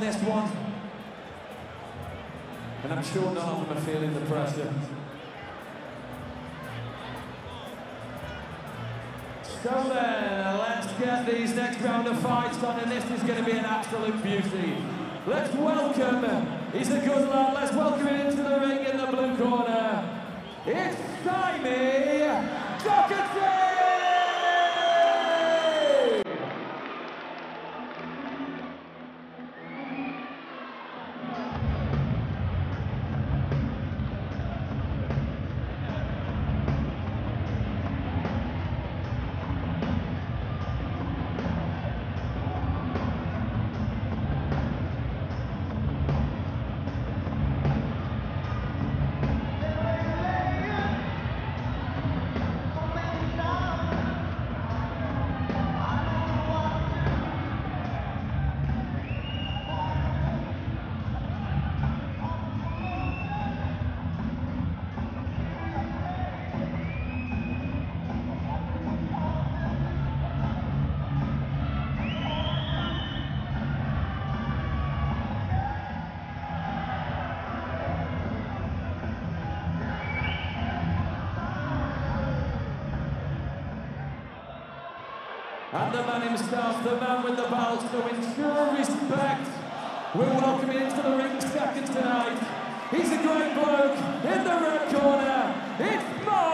this one. And I'm sure none of them are feeling the pressure. So then, let's get these next round of fights on, and this is going to be an absolute beauty. Let's welcome, he's a good lad, let's welcome him into the ring in the blue corner. It's Simmey Doherty! The man himself, the man with the belt, showing true respect. We're welcoming into the ring second tonight. He's a great bloke in the red corner. It's Mark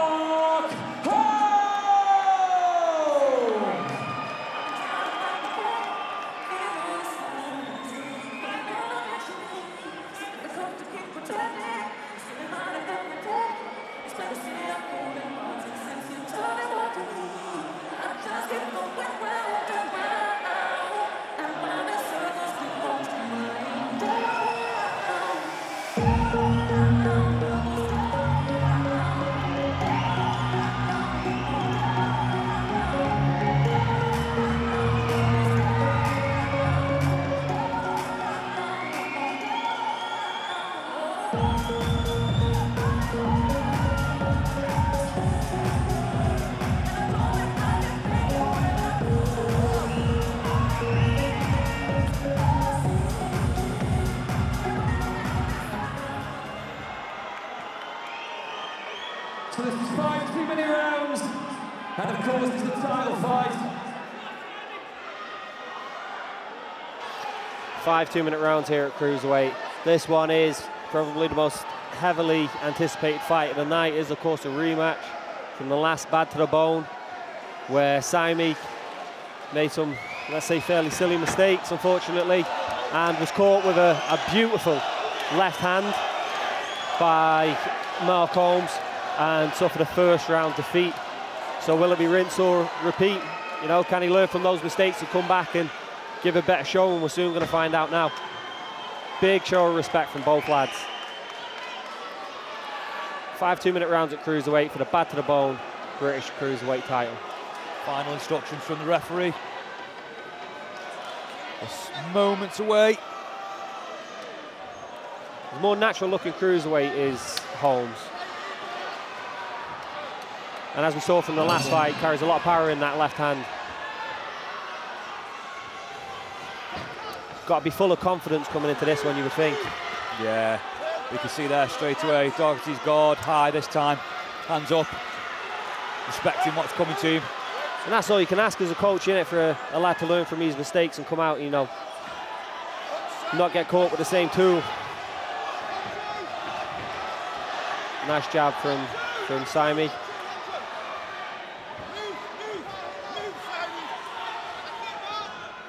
Five two-minute rounds here at Cruiserweight. This one is probably the most heavily anticipated fight of the night. Is of course a rematch from the last Bad to the Bone, where Simmey made some, let's say, fairly silly mistakes, unfortunately, and was caught with a, a beautiful left hand by Mark Holmes and suffered a first round defeat. So will it be rinse or repeat? You know, can he learn from those mistakes and come back and give a better show? And we're soon going to find out now. Big show of respect from both lads. Five two-minute rounds at cruiserweight for the bad to the bone British cruiserweight title. Final instructions from the referee. Just moments away. The more natural-looking cruiserweight is Holmes. And as we saw from the last fight, carries a lot of power in that left hand. Got to be full of confidence coming into this one, you would think. Yeah, we can see there straight away. Doherty's guard high this time. Hands up. Respecting what's coming to him. And that's all you can ask as a coach, in it, for a, a lad to learn from his mistakes and come out, you know, not get caught with the same tool. Nice jab from, from Simmey.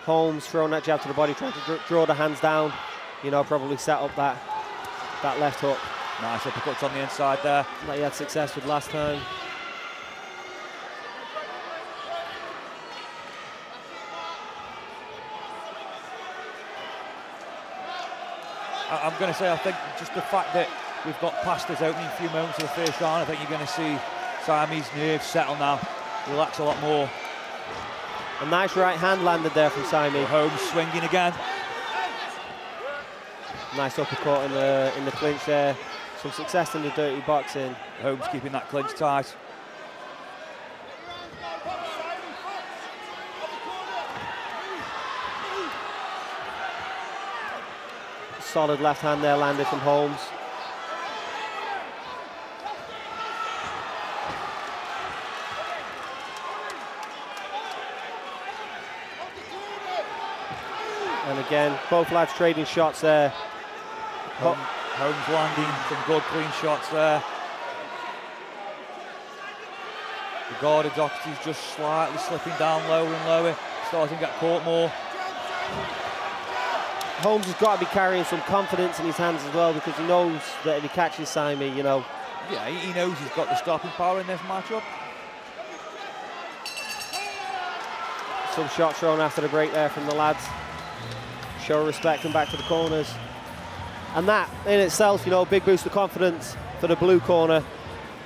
Holmes throwing that jab to the body, trying to dr draw the hands down. You know, probably set up that that left hook. Nice uppercuts on the inside there. That he had success with last time. I- I'm going to say, I think just the fact that we've got past this opening a few moments of the first round, I think you're going to see Siamese nerves settle now, relax a lot more. A nice right hand landed there from Simon. Holmes swinging again. Nice uppercut in the in the clinch there. Some success in the dirty boxing. Holmes keeping that clinch tight. Solid left hand there landed from Holmes. Again, both lads trading shots there. Holmes, Holmes landing some good clean shots there. The guarded Doherty's just slightly slipping down lower and lower, starting to get caught more. Holmes has got to be carrying some confidence in his hands as well because he knows that if he catches Simmey, you know. Yeah, he knows he's got the stopping power in this matchup. Some shots thrown after the break there from the lads. Show respect and back to the corners. And that in itself, you know, big boost of confidence for the blue corner.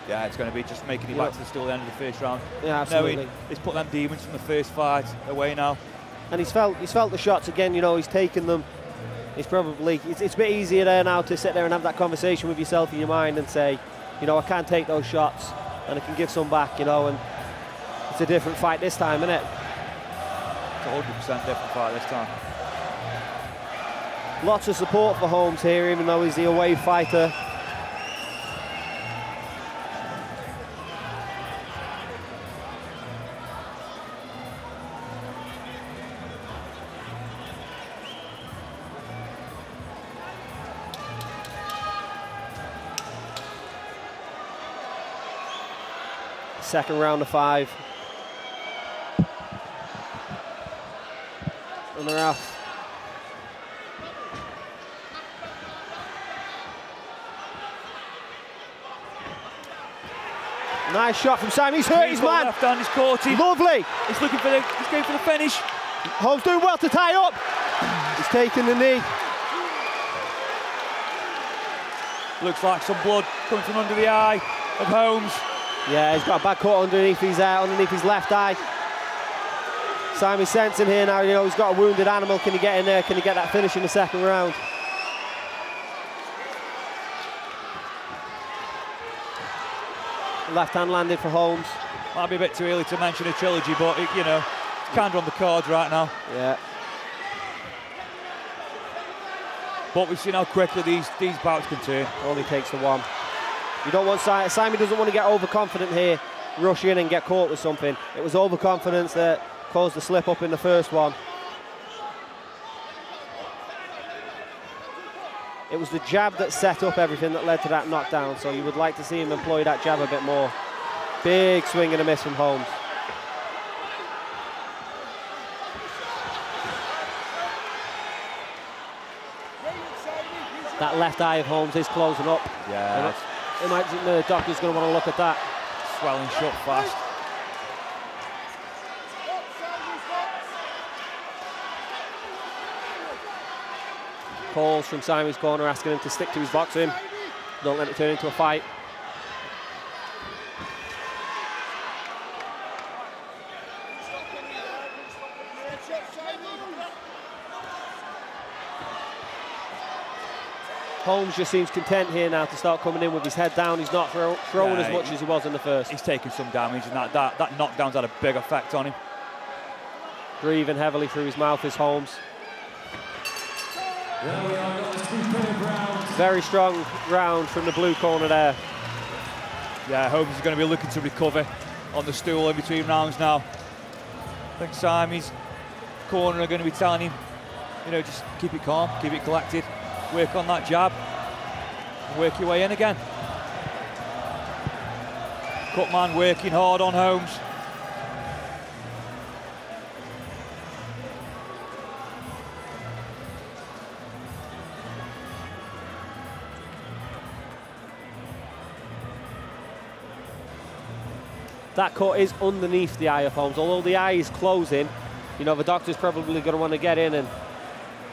Yeah, it's going to be just making it Yeah. back to the still end of the first round. Yeah, absolutely. He's put them demons from the first fight away now. and he's felt he's felt the shots again. You know, he's taken them. He's probably it's, it's a bit easier there now to sit there and have that conversation with yourself in your mind and say, you know, I can take those shots and I can give some back. You know, and it's a different fight this time, isn't it? It's a 100% different fight this time. Lots of support for Holmes here, even though he's the away fighter. Second round of five. And they're. Nice shot from Simon. He's hurt his He's man. Left hand, he's caught him. Lovely. He's looking for the, he's going for the finish. Holmes doing well to tie up. He's taking the knee. Looks like some blood coming from under the eye of Holmes. Yeah, he's got a bad cut underneath his uh, underneath his left eye. Simon sensing here now. You know he's got a wounded animal. Can he get in there? Can he get that finish in the second round? Left hand landed for Holmes. Might be a bit too early to mention a trilogy, but it, you know, it's kind of on the cards right now. Yeah. But we've seen how quickly these these bouts can turn. Only takes the one. You don't want Simon. Simon doesn't want to get overconfident here, rush in and get caught with something. It was overconfidence that caused the slip up in the first one. It was the jab that set up everything that led to that knockdown. So you would like to see him employ that jab a bit more. Big swing and a miss from Holmes. That left eye of Holmes is closing up. Yeah, Imagine the doctor's going to want to look at that. swelling shut fast. Calls from Simon's corner asking him to stick to his boxing. Don't let it turn into a fight. Holmes just seems content here now to start coming in with his head down. He's not throw, throwing Yeah, as much he- as he was in the first. He's taken some damage, and that, that, that knockdown's had a big effect on him. Breathing heavily through his mouth is Holmes. There we are, got a superb round. Very strong round from the blue corner there. Yeah, Holmes is going to be looking to recover on the stool in between rounds now. I think Simon's corner are going to be telling him, you know, just keep it calm, keep it collected, work on that jab, work your way in again. Cutman working hard on Holmes. That cut is underneath the eye of Holmes. Although the eye is closing, you know, the doctor's probably going to want to get in and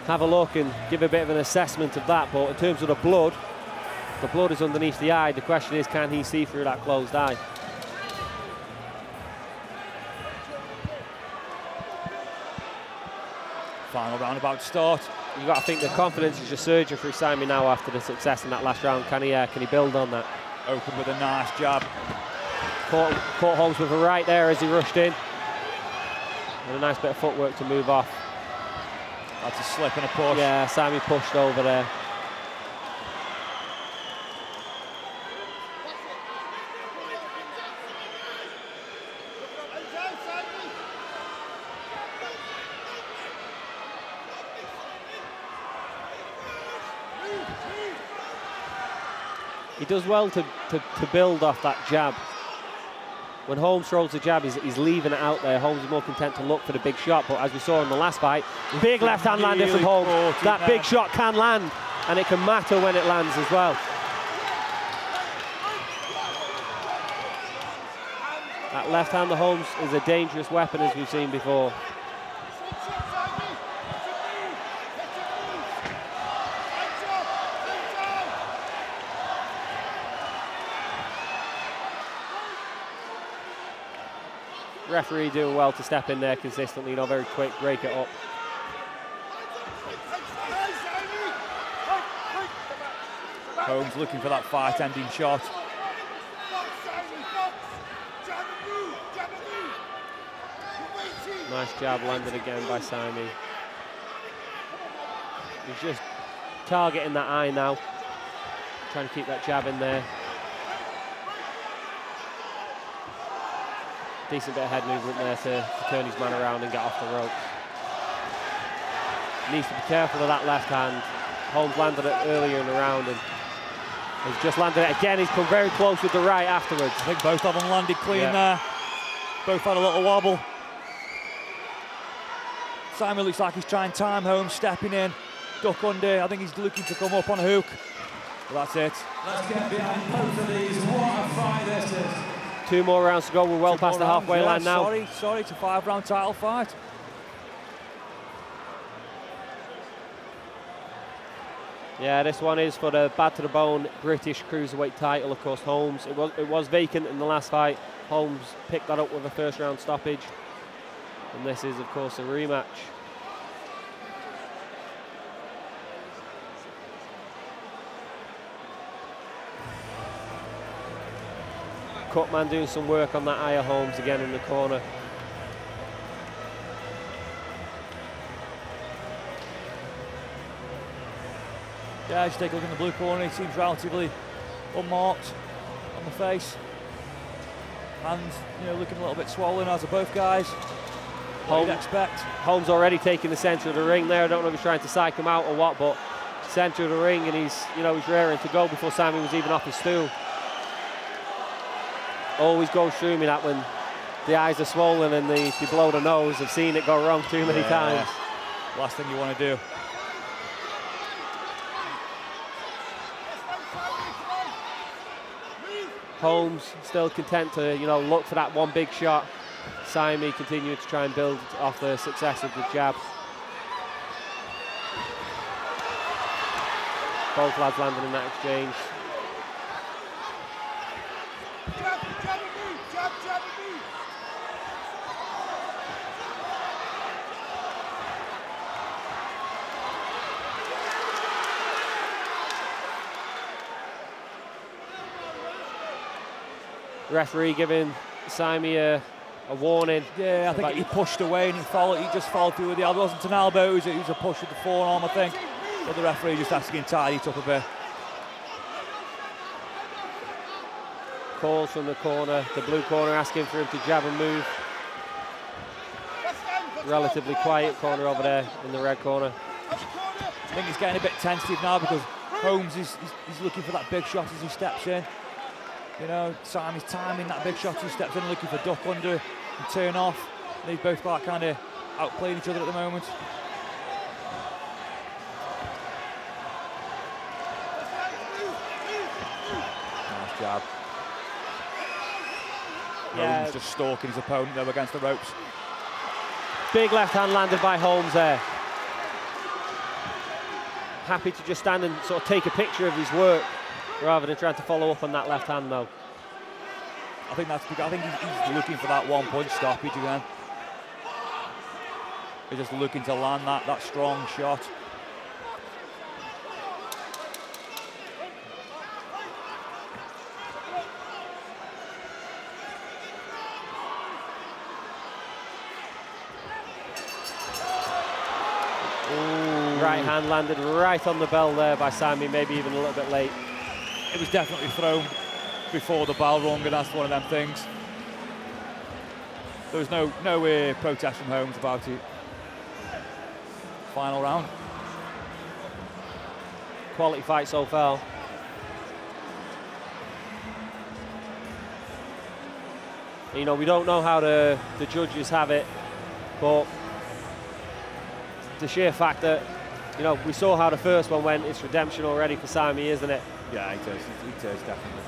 have a look and give a bit of an assessment of that. But in terms of the blood, the blood is underneath the eye. The question is, can he see through that closed eye? Final round about to start. You've got to think the confidence is just surging through Simon now after the success in that last round. Can he, uh, can he build on that? Open with a nice jab. Caught, caught Holmes with a right there as he rushed in. And a nice bit of footwork to move off. That's a slip and a push. Yeah, Sammy pushed over there. he does well to, to, to, build off that jab when Holmes throws the jab, he's, he's leaving it out there. Holmes is more content to look for the big shot, but as we saw in the last fight, big left hand landing from Holmes. That big shot can land, and it can matter when it lands as well. That left hand of Holmes is a dangerous weapon, as we've seen before. Referee doing well to step in there consistently, you know, very quick, break it up. Holmes looking for that fight-ending shot. Nice jab landed again by Simmey. He's just targeting that eye now. Trying to keep that jab in there. Decent bit of head movement there to, to turn his man around and get off the ropes. Needs to be careful of that left hand. Holmes landed it earlier in the round and he's just landed it again. He's come very close with the right afterwards. I think both of them landed clean yeah. there. Both had a little wobble. Simon looks like he's trying time home, stepping in, duck under. I think he's looking to come up on a hook. But that's it. Let's get behind both of these. What a fight this is. Two more rounds to go. We're well Two past the halfway line now. Sorry, sorry, it's a five-round title fight. Yeah, this one is for the bad to the bone British cruiserweight title. Of course, Holmes. It was it was vacant in the last fight. Holmes picked that up with a first round stoppage. And this is, of course, a rematch. Cutman doing some work on that Aya Holmes again in the corner. Yeah, just take a look in the blue corner. He seems relatively unmarked on the face. And, you know, looking a little bit swollen as are both guys. Holmes, expect. Holmes already taking the centre of the ring there. I don't know if he's trying to psych him out or what, but centre of the ring and he's, you know, he's raring to go before Simon was even off his stool. Always goes through me that when the eyes are swollen and they, they blow the nose. I've seen it go wrong too many yeah, times. Last thing you want to do. Holmes still content to, you know, look for that one big shot. Simmey continuing to try and build off the success of the jab. Both lads landing in that exchange. Referee giving Simmey a a warning. Yeah, I think he pushed away and he followed. He just followed through with the elbow. It wasn't an elbow. It was, a, it was a push with the forearm, I think. But the referee just asking tidy up a bit. Calls from the corner, the blue corner, asking for him to jab and move. Relatively quiet corner over there in the red corner. I think he's getting a bit tentative now because Holmes is he's, he's looking for that big shot as he steps in. You know, Simmey's timing that big shot. He steps in looking for duck under and turn off. They've both got kind of outplaying each other at the moment. Nice jab. Yeah. Holmes just stalking his opponent though against the ropes. Big left hand landed by Holmes there. Happy to just stand and sort of take a picture of his work rather than trying to follow up on that left hand though. I think that's because I think he's, looking for that one punch stoppage again. He's just looking to land that, that strong shot. Right hand landed right on the bell there by Sammy, maybe even a little bit late it was definitely thrown before the bell rung, and that's one of them things. There was no, no uh, protest from Holmes about it. Final round. Quality fight so far. You know, we don't know how the, the judges have it, but the sheer fact that, you know, we saw how the first one went, it's redemption already for Sami, isn't it? Yeah, he does. He does, definitely.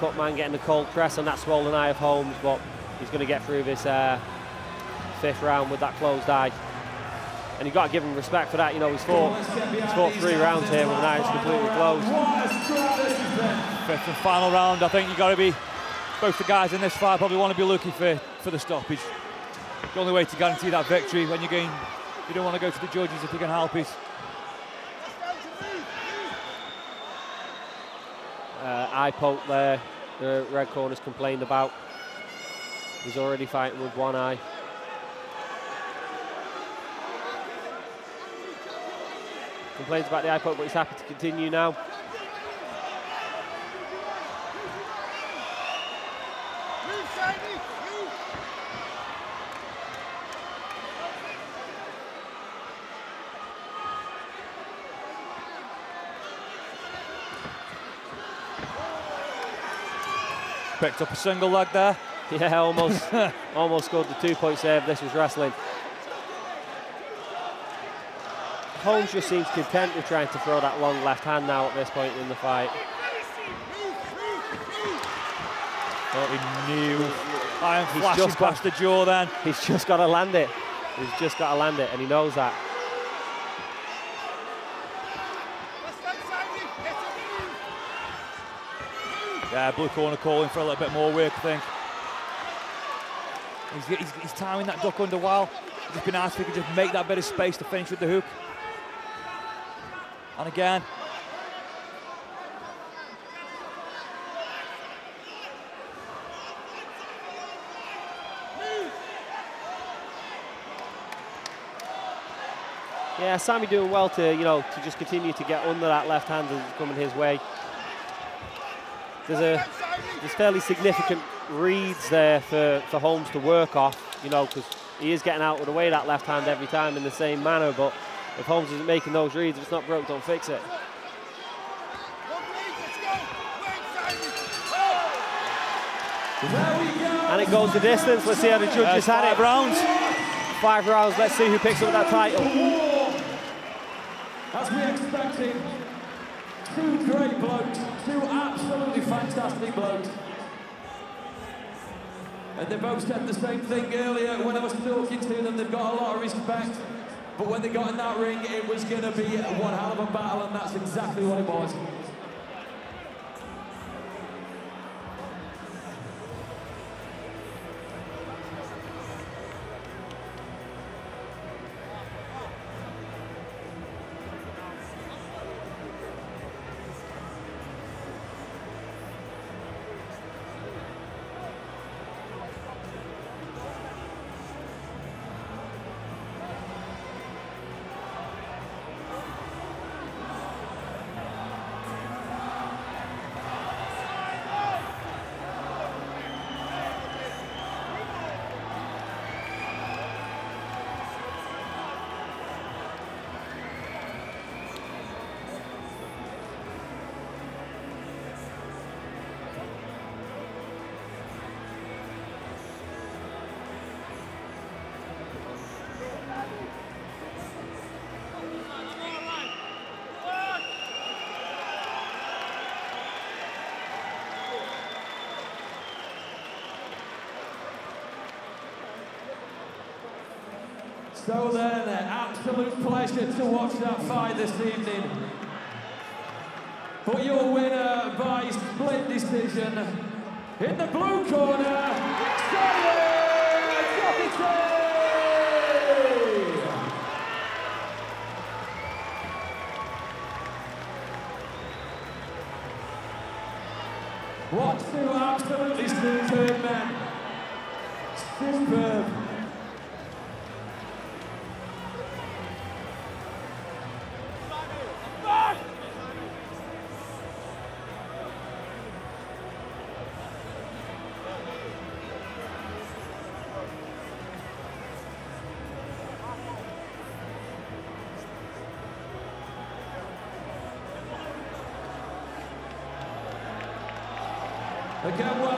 Cutman getting the cold press on that swollen eye of Holmes, but he's going to get through this uh, fifth round with that closed eye. And you've got to give him respect for that. You know, he's fought, he's fought three rounds here with an eye completely closed. Fifth and final round. I think you've got to be, both the guys in this fight probably want to be looking for, for the stoppage. The only way to guarantee that victory when you're going, you don't want to go to the judges if you can help it. Uh, eye poke there, the red corner's complained about. He's already fighting with one eye. Complains about the eye poke, but he's happy to continue now. Picked up a single leg there. Yeah, almost, almost scored the two-point save. This was wrestling. Holmes just seems content with trying to throw that long left hand now at this point in the fight. But he knew. Iron flashing just past got, the jaw then. He's just got to land it. He's just got to land it, and he knows that. Yeah, blue corner calling for a little bit more work, I think. He's, he's, he's timing that duck under. He's just been asked if he could just make that bit of space to finish with the hook. And again. Yeah, Simmey doing well to, you know, to just continue to get under that left hand as it's coming his way. There's a there's fairly significant reads there for, for Holmes to work off, you know, because he is getting out of the way that left hand every time in the same manner, but if Holmes isn't making those reads, if it's not broke, don't fix it. And it goes the distance. Let's see how the judges had it. rounds. Five rounds. Let's see who picks up that title. As we expected, two great blokes, two absolutely fantastic blokes. And they both said the same thing earlier when I was talking to them. They've got a lot of respect. But when they got in that ring, it was going to be one hell of a battle, and that's exactly what it was. So then, absolute pleasure to watch that fight this evening. But your winner by split decision in the blue corner, Stanley What two absolutely superb men. Superb. Again,